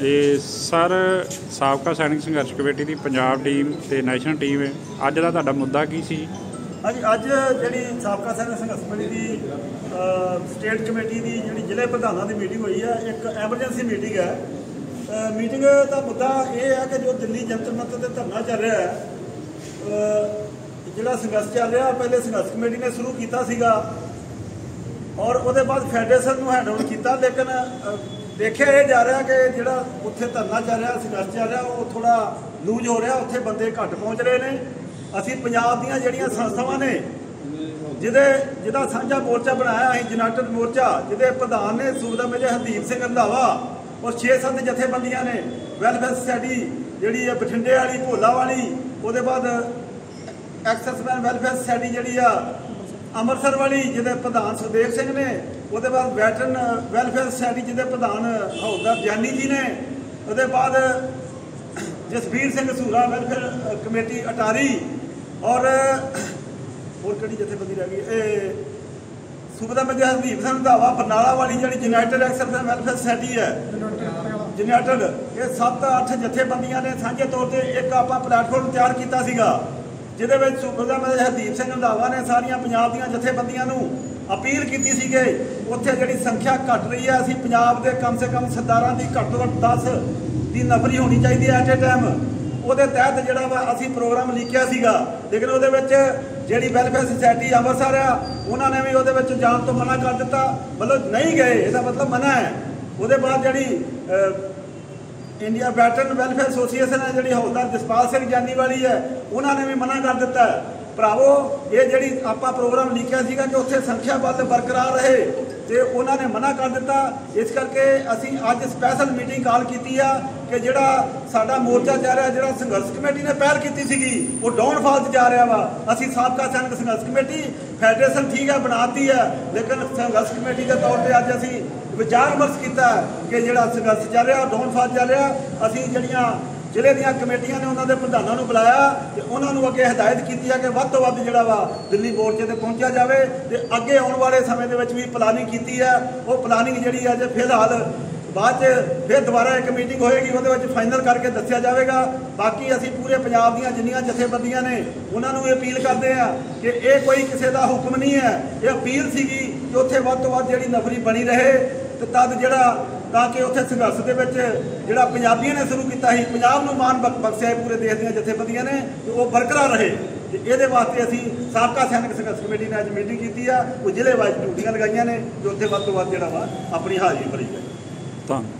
ਇਹ ਸਰ, ਸਾਬਕਾ ਸੈਨਿਕ ਸੰਘਰਸ਼ ਕਮੇਟੀ ਦੀ ਪੰਜਾਬ ਟੀਮ ਤੇ ਨੈਸ਼ਨਲ ਟੀਮ ਹੈ। ਅੱਜ ਦਾ ਤੁਹਾਡਾ ਮੁੱਦਾ ਕੀ ਸੀ? ਹਾਂਜੀ, ਅੱਜ ਜਿਹੜੀ ਸਾਬਕਾ ਸੈਨਿਕ ਸੰਘਰਸ਼ ਕਮੇਟੀ ਦੀ ਸਟੇਟ ਕਮੇਟੀ ਦੀ ਜਿਹੜੀ ਜ਼ਿਲ੍ਹੇ ਪ੍ਰਧਾਨਾਂ ਦੀ ਮੀਟਿੰਗ ਹੋਈ ਹੈ, ਇੱਕ ਐਮਰਜੈਂਸੀ ਮੀਟਿੰਗ ਹੈ। ਮੀਟਿੰਗ ਦਾ ਮੁੱਦਾ ਇਹ ਹੈ ਕਿ ਜੋ ਦਿੱਲੀ ਜੰਤਰ ਮੰਤਰ ਤੇ ਧਰਨਾ ਚੱਲ ਰਿਹਾ ਹੈ ਜਿਹੜਾ ਸੰਘਰਸ਼ ਚੱਲ ਰਿਹਾ, ਪਹਿਲੇ ਸੰਘਰਸ਼ ਕਮੇਟੀ ਨੇ ਸ਼ੁਰੂ ਕੀਤਾ ਸੀਗਾ। ਔਰ ਉਹਦੇ ਬਾਅਦ ਫੈਡਰੇਸ਼ਨ ਨੂੰ ਹੈਂਡਓਵਰ ਕੀਤਾ, ਲੇਕਿਨ ਦੇਖਿਆ, ਇਹ ਜਾ ਰਿਹਾ ਕਿ ਜਿਹੜਾ ਉੱਥੇ ਧਰਨਾ ਚੱਲ ਰਿਹਾ, ਸੰਘਰਸ਼ ਚੱਲ ਰਿਹਾ, ਉਹ ਥੋੜਾ ਲੂਜ ਹੋ ਰਿਹਾ, ਉੱਥੇ ਬੰਦੇ ਘੱਟ ਪਹੁੰਚ ਰਹੇ ਨੇ। ਅਸੀਂ ਪੰਜਾਬ ਦੀਆਂ ਜਿਹੜੀਆਂ ਸੰਸਥਾਵਾਂ ਨੇ, ਜਿਹਦੇ, ਜਿਹਦਾ ਸਾਂਝਾ ਮੋਰਚਾ ਬਣਾਇਆ, ਅਸੀਂ ਯੂਨਾਈਟਿਡ ਮੋਰਚਾ, ਜਿਹਦੇ ਪ੍ਰਧਾਨ ਨੇ ਸੂਬਾ ਮੇਜਰ ਹਰਦੀਪ ਸਿੰਘ ਰੰਧਾਵਾ ਔਰ 6-7 ਜਥੇਬੰਦੀਆਂ ਨੇ। ਵੈਲਫੇਅਰ ਸੁਸਾਇਟੀ ਜਿਹੜੀ ਹੈ, ਬਠਿੰਡੇ ਵਾਲੀ, ਭੋਲਾ ਵਾਲੀ, ਉਹਦੇ ਬਾਅਦ ਐਕਸੈਸਮੈਨ ਵੈਲਫੇਅਰ ਸੁਸਾਇਟੀ ਜਿਹੜੀ ਆ ਅੰਮ੍ਰਿਤਸਰ ਵਾਲੀ ਜਿਹਦੇ ਪ੍ਰਧਾਨ ਸੁਖਦੇਵ ਸਿੰਘ ਨੇ, ਉਹਦੇ ਬਾਅਦ ਵੈਟਰਨ, ਵੈਲਫੇਅਰ ਸੁਸਾਇਟੀ ਜਿਹਦੇ ਪ੍ਰਧਾਨ ਹੌਲਦਾਰ ਜਾਨੀ ਜੀ ਨੇ, ਉਹਦੇ ਬਾਅਦ ਜਸਬੀਰ ਸਿੰਘ ਸੂਰਾ, ਵੈਲਫੇਅਰ ਕਮੇਟੀ ਅਟਾਰੀ ਔਰ ਹੋਰ ਕਿਹੜੀ ਜਥੇਬੰਦੀ ਰਹਿ ਗਈ? ਇਹ ਸੂਬਾ ਮੇਜਰ ਹਰਦੀਪ ਸਿੰਘ ਰੰਧਾਵਾ ਬਰਨਾਲਾ ਵਾਲੀ ਜਿਹੜੀ ਯੂਨਾਈਟਿਡ ਐਕਸੈਸਮੈਨ ਵੈਲਫੇਅਰ ਸੁਸਾਇਟੀ ਹੈ ਯੂਨਾਈਟਿਡ ਇਹ 7-8 ਜਥੇਬੰਦੀਆਂ ਨੇ ਸਾਂਝੇ ਤੌਰ ਤੇ ਇੱਕ ਆਪਾਂ ਪਲੇਟਫਾਰਮ ਤਿਆਰ ਕੀਤਾ ਸੀਗਾ। ਜਿਹਦੇ ਵਿੱਚ ਸੂਬੇ ਦਾ ਮੈਂ ਹਰਦੀਪ ਸਿੰਘ ਰੰਧਾਵਾ ਨੇ ਸਾਰੀਆਂ ਪੰਜਾਬ ਦੀਆਂ ਜਥੇਬੰਦੀਆਂ ਨੂੰ ਅਪੀਲ ਕੀਤੀ ਸੀ ਕਿ ਉੱਥੇ ਜਿਹੜੀ ਸੰਖਿਆ ਘਟ ਰਹੀ ਹੈ, ਅਸੀਂ ਪੰਜਾਬ ਦੇ ਕਮ ਸੇ ਕਮ ਸਰਦਾਰਾਂ ਦੀ ਘੱਟ ਤੋਂ ਘੱਟ 10 ਦੀ ਨਫਰੀ ਹੋਣੀ ਚਾਹੀਦੀ ਹੈ ਐਟ ਏ ਟਾਈਮ। ਉਹਦੇ ਤਹਿਤ ਜਿਹੜਾ ਵਾ ਅਸੀਂ ਪ੍ਰੋਗਰਾਮ ਲਿਖਿਆ ਸੀਗਾ, ਲੇਕਿਨ ਉਹਦੇ ਵਿੱਚ ਜਿਹੜੀ ਵੈਲਫੇਅਰ ਸੁਸਾਇਟੀ ਅੰਮ੍ਰਿਤਸਰ ਆ, ਉਹਨਾਂ ਨੇ ਵੀ ਉਹਦੇ ਵਿੱਚ ਜਾਣ ਤੋਂ ਮਨਾ ਕਰ ਦਿੱਤਾ। ਮਤਲਬ ਨਹੀਂ ਗਏ, ਇਹਦਾ ਮਤਲਬ ਮਨਾ ਹੈ। ਉਹਦੇ ਬਾਅਦ ਜਿਹੜੀ ਇੰਡੀਆ ਵੈਟਰਨ ਵੈਲਫੇਅਰ ਐਸੋਸੀਏਸ਼ਨ ਹੈ ਜਿਹੜੀ ਹੌਲਦਾਰ ਜਸਪਾਲ ਸਿੰਘ ਜਾਨੀ ਵਾਲੀ ਹੈ, ਉਹਨਾਂ ਨੇ ਵੀ ਮਨਾ ਕਰ ਦਿੱਤਾ ਭਰਾਵੋ, ਇਹ ਜਿਹੜੀ ਆਪਾਂ ਪ੍ਰੋਗਰਾਮ ਲਿਖਿਆ ਸੀਗਾ ਕਿ ਉੱਥੇ ਸੰਖਿਆ ਬਲ ਬਰਕਰਾਰ ਰਹੇ ਤੇ ਉਹਨਾਂ ਨੇ ਮਨਾ ਕਰ ਦਿੱਤਾ। ਇਸ ਕਰਕੇ ਅਸੀਂ ਅੱਜ ਸਪੈਸ਼ਲ ਮੀਟਿੰਗ ਕਾਲ ਕੀਤੀ ਆ ਕਿ ਜਿਹੜਾ ਸਾਡਾ ਮੋਰਚਾ ਜਾ ਰਿਹਾ, ਜਿਹੜਾ ਸੰਘਰਸ਼ ਕਮੇਟੀ ਨੇ ਪਹਿਲ ਕੀਤੀ ਸੀਗੀ, ਉਹ ਡਾਊਨਫਾਲ 'ਚ ਜਾ ਰਿਹਾ ਵਾ। ਅਸੀਂ ਸਾਬਕਾ ਸੈਨਿਕ ਸੰਘਰਸ਼ ਕਮੇਟੀ, ਫੈਡਰੇਸ਼ਨ ਠੀਕ ਹੈ ਬਣਾਤੀ ਹੈ ਲੇਕਿਨ ਸੰਘਰਸ਼ ਕਮੇਟੀ ਦੇ ਤੌਰ ਤੇ ਅੱਜ ਅਸੀਂ ਵਿਚਾਰ ਵਿਮਰਸ਼ ਕੀਤਾ ਕਿ ਜਿਹੜਾ ਸੰਘਰਸ਼ ਚੱਲ ਰਿਹਾ, ਉਹ ਡਾਊਨਫਾਲ ਚੱਲ ਰਿਹਾ। ਅਸੀਂ ਜਿਹੜੀਆਂ ਜ਼ਿਲ੍ਹੇ ਦੀਆਂ ਕਮੇਟੀਆਂ ਨੇ ਉਹਨਾਂ ਦੇ ਪ੍ਰਧਾਨਾਂ ਨੂੰ ਬੁਲਾਇਆ ਤੇ ਉਹਨਾਂ ਨੂੰ ਅੱਗੇ ਹਦਾਇਤ ਕੀਤੀ ਹੈ ਕਿ ਵੱਧ ਤੋਂ ਵੱਧ ਜਿਹੜਾ ਵਾ ਦਿੱਲੀ ਮੋਰਚੇ ਤੇ ਪਹੁੰਚਿਆ ਜਾਵੇ ਤੇ ਅੱਗੇ ਆਉਣ ਵਾਲੇ ਸਮੇਂ ਦੇ ਵਿੱਚ ਵੀ ਪਲਾਨਿੰਗ ਕੀਤੀ ਹੈ ਉਹ ਪਲਾਨਿੰਗ ਜਿਹੜੀ ਹੈ ਜੇ ਫਿਲਹਾਲ ਬਾਅਦ ਚ ਫਿਰ ਦੁਬਾਰਾ ਇੱਕ ਮੀਟਿੰਗ ਹੋਏਗੀ, ਉਹਦੇ ਵਿੱਚ ਫਾਈਨਲ ਕਰਕੇ ਦੱਸਿਆ ਜਾਵੇਗਾ। ਬਾਕੀ ਅਸੀਂ ਪੂਰੇ ਪੰਜਾਬ ਦੀਆਂ ਜਿੰਨੀਆਂ ਜਥੇਬੰਦੀਆਂ ਨੇ, ਉਹਨਾਂ ਨੂੰ ਇਹ ਅਪੀਲ ਕਰਦੇ ਆ ਕਿ ਇਹ ਕੋਈ ਕਿਸੇ ਦਾ ਹੁਕਮ ਨਹੀਂ ਹੈ। ਇਹ ਅਪੀਲ ਸੀਗੀ ਕਿ ਉੱਥੇ ਵੱਧ ਤੋਂ ਵੱਧ ਜਿਹੜੀ ਨਫਰੀ ਬਣੀ ਰਹੇ ਤੇ ਤਦ ਜਿਹੜਾ ਤਾਂ ਕਿ ਉੱਥੇ ਸੰਘਰਸ਼ ਦੇ ਵਿੱਚ ਜਿਹੜਾ ਪੰਜਾਬੀਆਂ ਨੇ ਸ਼ੁਰੂ ਕੀਤਾ ਸੀ, ਪੰਜਾਬ ਨੂੰ ਮਾਣ ਬਖਸ਼ਿਆ ਹੈ ਪੂਰੇ ਦੇਸ਼ ਦੀਆਂ ਜਥੇਬੰਦੀਆਂ ਨੇ, ਤੇ ਉਹ ਬਰਕਰਾਰ ਰਹੇ। ਤੇ ਇਹਦੇ ਵਾਸਤੇ ਅਸੀਂ ਸਾਬਕਾ ਸੈਨਿਕ ਸੰਘਰਸ਼ ਕਮੇਟੀ ਨੇ ਅੱਜ ਮੀਟਿੰਗ ਕੀਤੀ ਆ, ਉਹ ਜ਼ਿਲ੍ਹੇ ਵਾਈਜ਼ ਡਿਊਟੀਆਂ ਲਗਾਈਆਂ ਨੇ ਤੇ ਉੱਥੇ ਵੱਧ ਤੋਂ ਵੱਧ ਜਿਹੜਾ ਵਾ ਆਪਣੀ ਹਾਜ਼ਰੀ ਭਰੀ ਹੈ ਧੰਨਵਾਦ।